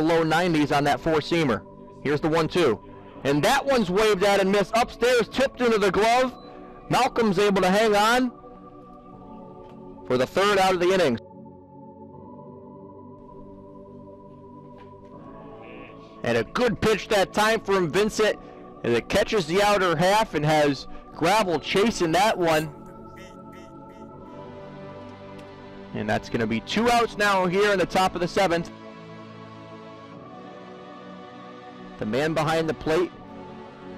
low 90s on that four-seamer. Here's the one-two. And that one's waved at and missed. Upstairs, tipped into the glove. Malcolm's able to hang on for the third out of the innings. And a good pitch that time from Vincent And it catches the outer half and has Gravel chasing that one. And that's going to be two outs now here in the top of the seventh. The man behind the plate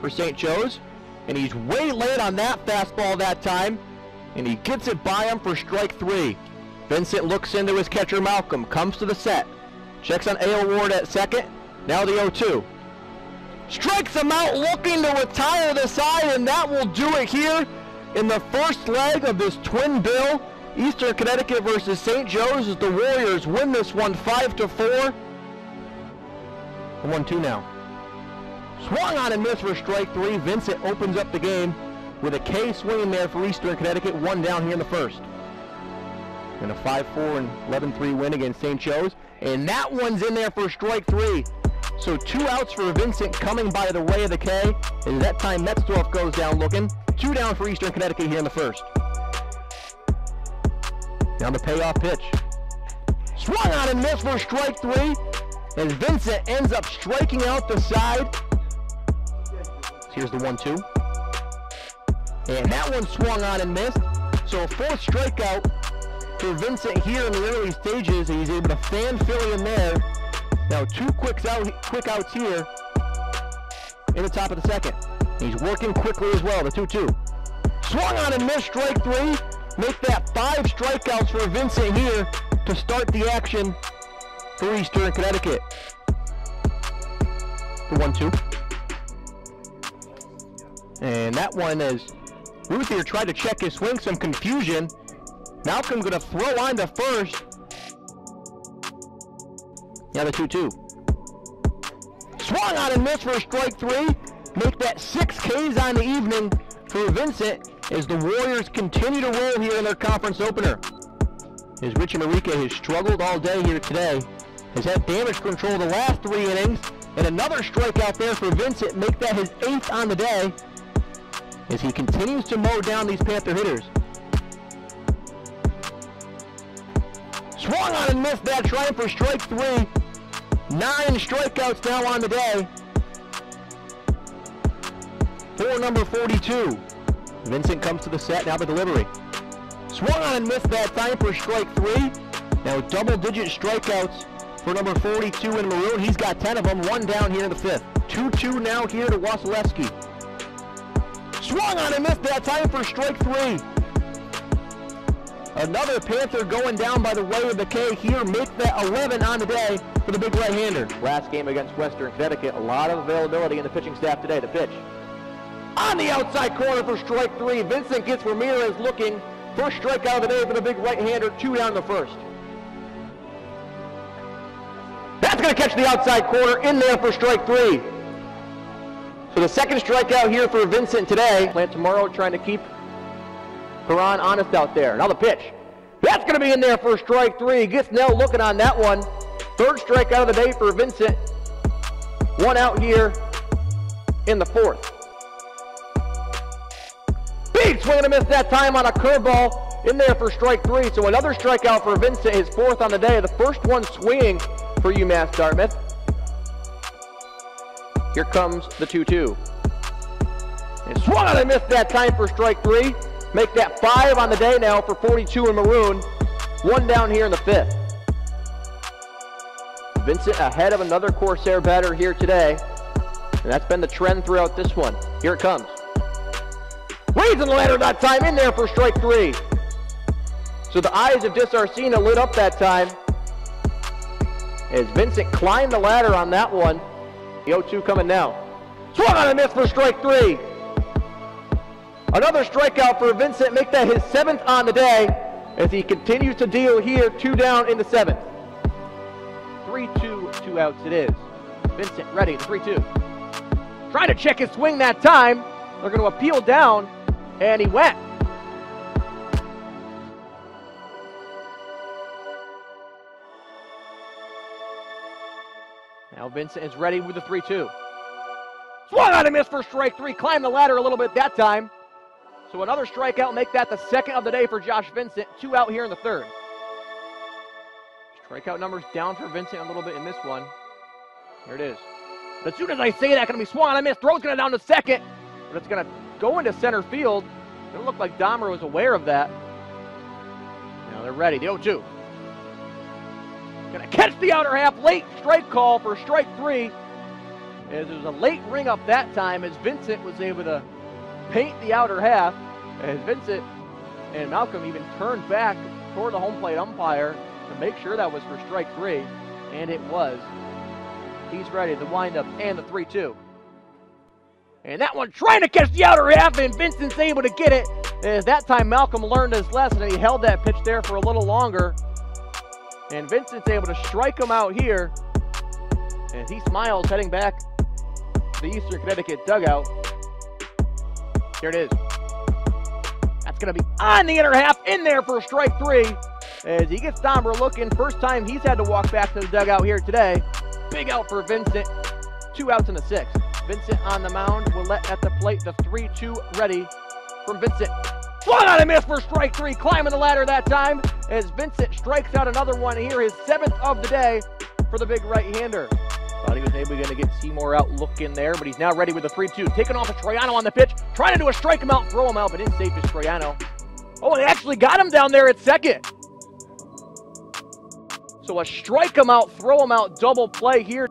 for St. Joe's. And he's way late on that fastball that time. And he gets it by him for strike three. Vincent looks into his catcher Malcolm, comes to the set. Checks on A.O. Ward at second. Now the 0-2. Strikes him out looking to retire the side, and that will do it here in the first leg of this twin bill. Eastern Connecticut versus St. Joe's as the Warriors win this one 5 to 4. 1 2 now. Swung on and missed for strike three. Vincent opens up the game with a K swinging there for Eastern Connecticut. One down here in the first. And a 5-4 and 11-3 win against St. Joe's. And that one's in there for strike three. So two outs for Vincent coming by the way of the K. And that time Metzdorf goes down looking. Two down for Eastern Connecticut here in the first. Down the payoff pitch. Swung on and missed for strike three. As Vincent ends up striking out the side. Here's the one two. And that one swung on and missed. So a fourth strikeout for Vincent here in the early stages. And He's able to fan Philly in there. Now two quicks out, quick outs here in the top of the second. He's working quickly as well, the 2-2. Swung on and missed strike three. Make that five strikeouts for Vincent here to start the action for Eastern Connecticut. The 1-2. And that one is Ruthier tried to check his swing, some confusion. Malcolm gonna throw on to first. Yeah, the 2-2. Swung on and missed for strike three. Make that six Ks on the evening for Vincent as the Warriors continue to roll here in their conference opener. As Richie Marica has struggled all day here today, has had damage control the last three innings, and another strikeout there for Vincent, make that his eighth on the day, as he continues to mow down these Panther hitters. Swung on and missed that try for strike three. Nine strikeouts now on the day. For number 42. Vincent comes to the set, now the delivery. Swung on and missed that time for strike three. Now double-digit strikeouts for number 42 in maroon. He's got 10 of them, one down here in the fifth. 2-2 now here to Wasilewski. Swung on and missed that time for strike three. Another Panther going down by the way of the K here. Make that 11 on the day for the big right-hander. Last game against Western Connecticut. A lot of availability in the pitching staff today. to pitch. On the outside corner for strike three. Vincent gets Ramirez looking. First strikeout of the day for the big right-hander. Two down the first. That's going to catch the outside corner in there for strike three. So the second strikeout here for Vincent today. Plantamoro trying to keep Karan honest out there. Now the pitch. That's going to be in there for strike three. Gets Nell looking on that one. Third strikeout of the day for Vincent. One out here in the fourth. Big swing and a miss that time on a curveball in there for strike three. So another strikeout for Vincent, his fourth on the day. The first one swinging for UMass Dartmouth. Here comes the 2-2. And swung and missed that time for strike three. Make that five on the day now for 42 in maroon. One down here in the fifth. Vincent ahead of another Corsair batter here today. And that's been the trend throughout this one. Here it comes. Raising the ladder that time in there for strike three. So the eyes of Disarcina lit up that time. As Vincent climbed the ladder on that one. The 0-2 coming now. Swung on a miss for strike three. Another strikeout for Vincent. Make that his seventh on the day as he continues to deal here. Two down in the seventh. 3-2, two outs it is. Vincent ready, the 3-2. Trying to check his swing that time. They're going to appeal down, and he went. Now Vincent is ready with the 3 2. Swung on a miss for strike three. Climbed the ladder a little bit that time. So another strikeout, make that the second of the day for Josh Vincent. Two out here in the third. Strikeout numbers down for Vincent a little bit in this one. Here it is. But as soon as I say that, going to be swung on a miss. Throw's going to down to second, but it's going to go into center field. It doesn't look like Dahmer was aware of that. Now they're ready. The 0 2. Going to catch the outer half. Late strike call for strike three. As there was a late ring up that time as Vincent was able to paint the outer half. As Vincent and Malcolm even turned back toward the home plate umpire to make sure that was for strike three. And it was. He's ready. The windup and the 3 2. And that one trying to catch the outer half, and Vincent's able to get it. As that time Malcolm learned his lesson, and he held that pitch there for a little longer. And Vincent's able to strike him out here. And he smiles heading back to the Eastern Connecticut dugout. Here it is. That's going to be on the inner half in there for strike three. As he gets Dahmer looking. First time he's had to walk back to the dugout here today. Big out for Vincent. Two outs in the sixth. Vincent on the mound. Will let at the plate. The 3 2 ready from Vincent. Swung on a miss for strike three. Climbing the ladder that time as Vincent strikes out another one here. His seventh of the day for the big right hander. Thought he was maybe going to get Seymour out looking there, but he's now ready with a 3-2. Taking off a Troiano on the pitch, trying to do a strike him out, throw him out, but in safe is Troiano. Oh, they actually got him down there at second. So a strike him out, throw him out, double play here.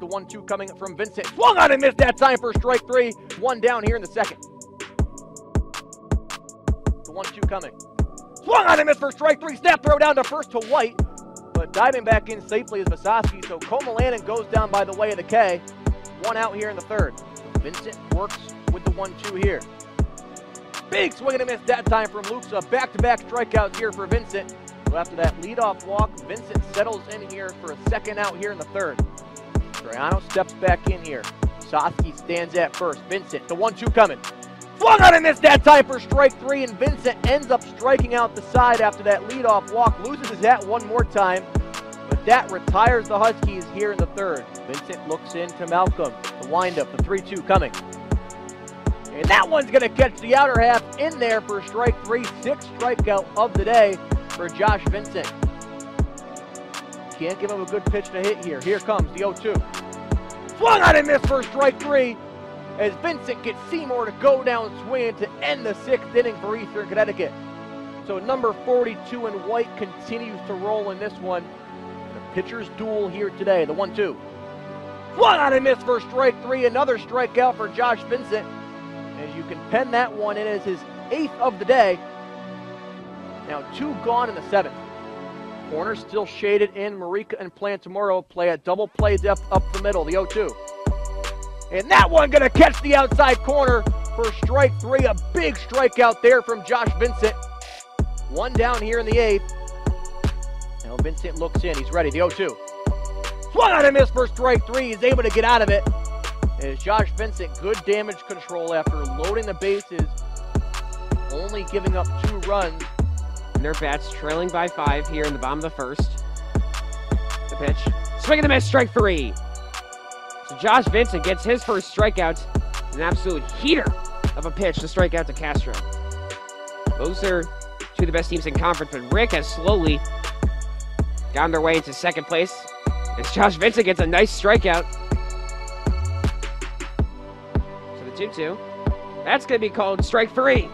The 1-2 coming from Vincent. Swung on and missed that time for strike three. One down here in the second. The 1-2 coming. Swung on and missed for strike three. Snap throw down to first to White but diving back in safely is Vasoski. So Komalanen goes down by the way of the K. One out here in the third. Vincent works with the 1-2 here. Big swing and a miss that time from Luke. So Back-to-back strikeouts here for Vincent. So after that leadoff walk, Vincent settles in here for a second out here in the third. Troiano steps back in here. Soski stands at first. Vincent, the 1-2 coming. Swung on and missed that time for strike three, and Vincent ends up striking out the side after that leadoff walk. Loses his hat one more time, but that retires the Huskies here in the third. Vincent looks into Malcolm. The windup, the 3 2 coming. And that one's going to catch the outer half in there for strike three. Sixth strikeout of the day for Josh Vincent. Can't give him a good pitch to hit here. Here comes the 0 2. Swung on and missed for strike three as Vincent gets Seymour to go down swinging to end the sixth inning for Eastern Connecticut. So number 42 in white continues to roll in this one. The pitcher's duel here today, the 1 2. One on a miss for strike three, another strikeout for Josh Vincent. As you can pen that one in as his eighth of the day. Now two gone in the seventh. Corner still shaded in. Marika and Plantamoro play at double play depth up the middle, the 0 2. And that one going to catch the outside corner for strike three. A big strikeout there from Josh Vincent. One down here in the eighth. Now Vincent looks in. He's ready. The 0 2. Swung on a miss for strike three. He's able to get out of it. As Josh Vincent, good damage control after loading the bases, only giving up two runs. And their bats trailing by five here in the bottom of the first. The pitch. Swing and a miss, strike three. So Josh Vincent gets his first strikeout. An absolute heater of a pitch to strike out to Castro. Those are two of the best teams in conference, but Rick has slowly gotten their way into second place. As Josh Vincent gets a nice strikeout. So the 2 2. That's going to be called strike three.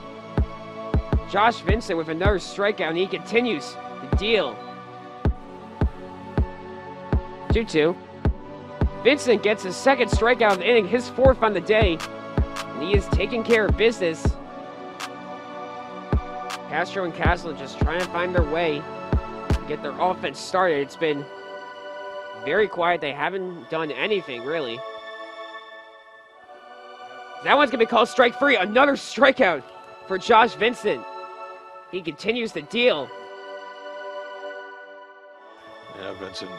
Josh Vincent with another strikeout, and he continues the deal. 2 2. Vincent gets his second strikeout of the inning, his fourth on the day, and he is taking care of business. Castro and Castle just trying to find their way to get their offense started. It's been very quiet. They haven't done anything, really. That one's going to be called strike free. Another strikeout for Josh Vincent. He continues the deal. Yeah, Vincent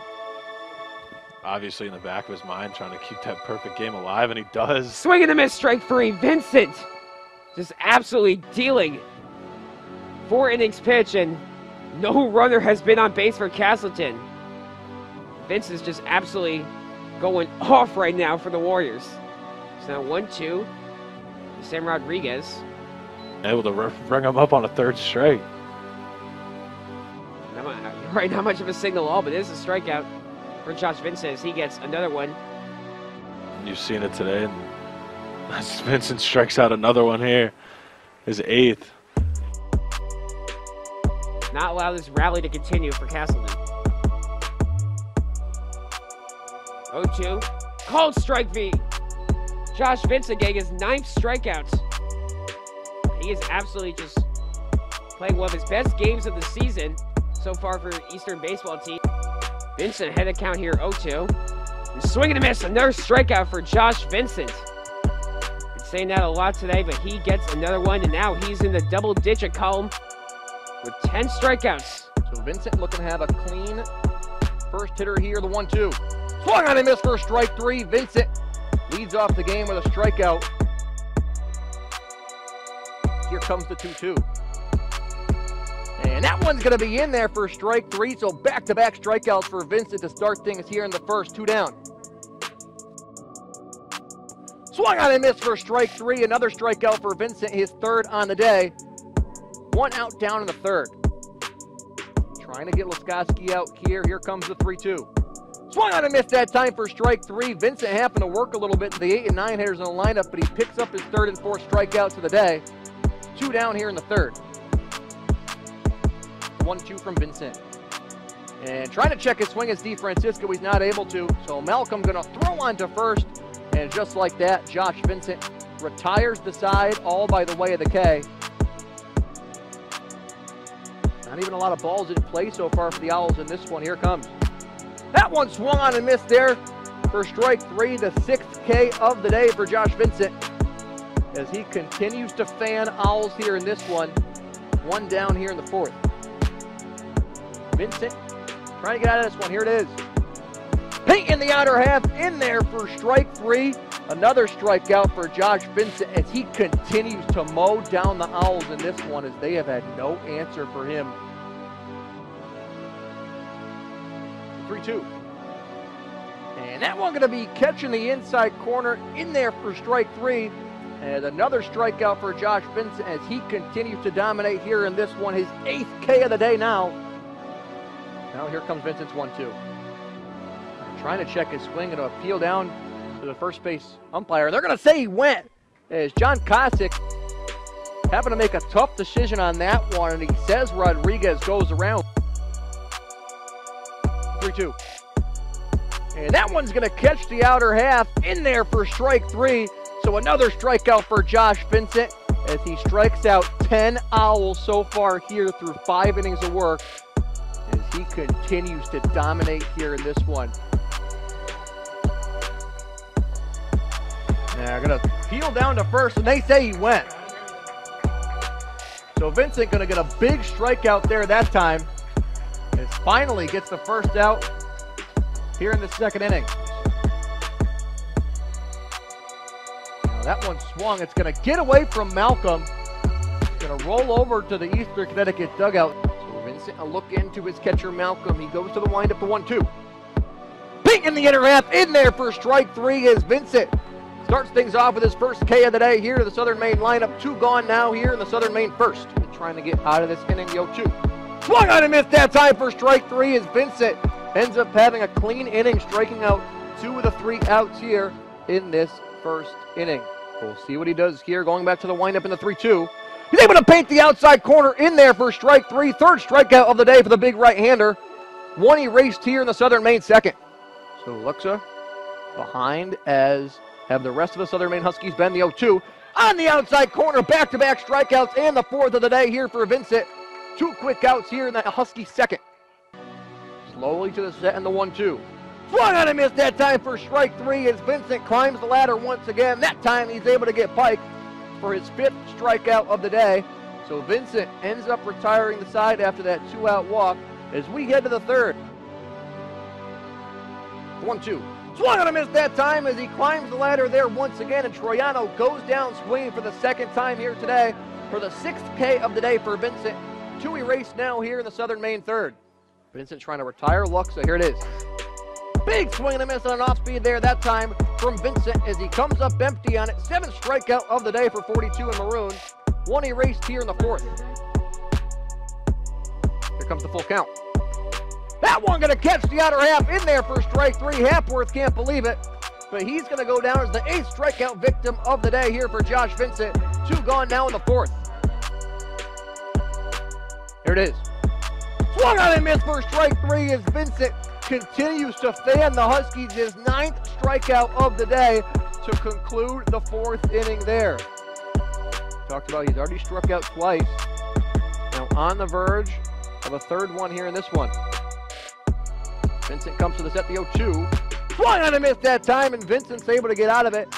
obviously in the back of his mind trying to keep that perfect game alive, and he does. Swing and a miss, strike three. Vincent just absolutely dealing. Four innings pitch, and no runner has been on base for Castleton. Vincent's just absolutely going off right now for the Warriors. So now 1 2. Sam Rodriguez. Able to bring him up on a third strike. Not, right, not much of a signal at all, but it is a strikeout for Josh Vincent as he gets another one. You've seen it today. Vincent strikes out another one here. His eighth. Not allow this rally to continue for Castleton. 0-2. Called strike V. Josh Vincent getting his ninth strikeout. He is absolutely just playing one of his best games of the season so far for Eastern baseball team. Vincent head account here 0-2. And swinging a miss, another strikeout for Josh Vincent. Been saying that a lot today, but he gets another one, and now he's in the double-digit column with 10 strikeouts. So Vincent looking to have a clean first hitter here, the 1-2. Swung on and missed for strike three. Vincent leads off the game with a strikeout. Here comes the 2-2. And that one's going to be in there for strike three. So back-to-back strikeouts for Vincent to start things here in the first. Two down. Swung on and missed for strike three. Another strikeout for Vincent, his third on the day. One out down in the third. Trying to get Laskowski out here. Here comes the 3-2. Swung on and missed that time for strike three. Vincent having to work a little bit to the eight and nine hitters in the lineup, but he picks up his third and fourth strikeouts of the day. Two down here in the third. One two from Vincent. And trying to check his swing is DeFrancisco. He's not able to. So Malcolm going to throw on to first. And just like that, Josh Vincent retires the side all by the way of the K. Not even a lot of balls in play so far for the Owls in this one. Here comes. That one swung on and missed there for strike three, the sixth K of the day for Josh Vincent as he continues to fan Owls here in this one. One down here in the fourth. Vincent trying to get out of this one. Here it is. Paint in the outer half in there for strike three. Another strikeout for Josh Vincent as he continues to mow down the Owls in this one as they have had no answer for him 3 2. And that one going to be catching the inside corner in there for strike three. And another strikeout for Josh Vincent as he continues to dominate here in this one, his eighth K of the day now. Now here comes Vincent's 1 2. Trying to check his swing and appeal down to the first base umpire. They're going to say he went as John Kosick having to make a tough decision on that one, and he says Rodriguez goes around. 3 2. And that one's going to catch the outer half in there for strike three. So another strikeout for Josh Vincent as he strikes out 10 Owls so far here through five innings of work he continues to dominate here in this one. Now, to peel down to first, and they say he went. So Vincent to get a big strikeout there that time And finally gets the first out here in the second inning. Now that one swung. It's to get away from Malcolm. It's to roll over to the Eastern Connecticut dugout. A look into his catcher Malcolm. He goes to the windup the one two. Ping in the inner half in there for strike three is Vincent. Starts things off with his first K of the day here to the Southern Maine lineup. Two gone now here in the Southern Maine first. Trying to get out of this inning, the 0-2. Swung on and missed that time for strike three is Vincent ends up having a clean inning, striking out two of the three outs here in this first inning. We'll see what he does here, going back to the windup in the 3-2. He's able to paint the outside corner in there for strike three. Third strikeout of the day for the big right-hander. One erased here in the Southern Maine second. So Luxa behind as have the rest of the Southern Maine Huskies been the 0-2. On the outside corner, back-to-back strikeouts and the fourth of the day here for Vincent. Two quick outs here in the Husky second. Slowly to the set and the 1-2. Swung on and miss that time for strike three as Vincent climbs the ladder once again. That time he's able to get Pike for his fifth strikeout of the day. So Vincent ends up retiring the side after that two-out walk as we head to the third. 1-2. Swung on a miss that time as he climbs the ladder there once again, and Troiano goes down swinging for the second time here today for the sixth K of the day for Vincent. Two erased now here in the Southern Maine third. Vincent trying to retire. Look, so here it is. Big swing and a miss on an off speed there that time from Vincent as he comes up empty on it. Seventh strikeout of the day for 42 in maroon. One erased here in the fourth. Here comes the full count. That one going to catch the outer half in there for strike three. Hapworth can't believe it, but he's going to go down as the eighth strikeout victim of the day here for Josh Vincent. Two gone now in the fourth. Here it is. Swung on and missed for strike three as Vincent continues to fan the Huskies his ninth strikeout of the day to conclude the fourth inning there. Talked about he's already struck out twice. Now on the verge of a third one here in this one. Vincent comes to the set, the 0-2. Swung on and missed that time, and Vincent's able to get out of it.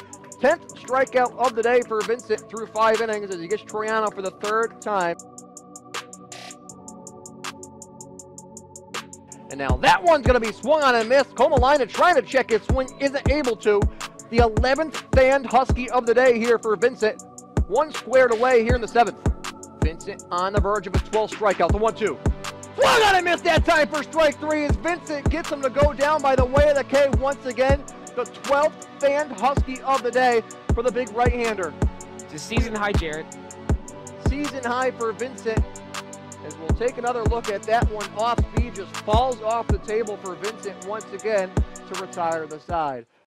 10th strikeout of the day for Vincent through five innings as he gets Troiano for the third time. And now that one's going to be swung on and missed. Komalina trying to check his swing, isn't able to. The 11th fanned Husky of the day here for Vincent. One squared away here in the seventh. Vincent on the verge of a 12 strikeout. The 1 2. Swung on and missed that time for strike three as Vincent gets him to go down by the way of the K once again. The 12th fanned Husky of the day for the big right hander. It's a season high, Jared. Season high for Vincent. As we'll take another look at that one off speed, just falls off the table for Vincent once again to retire the side.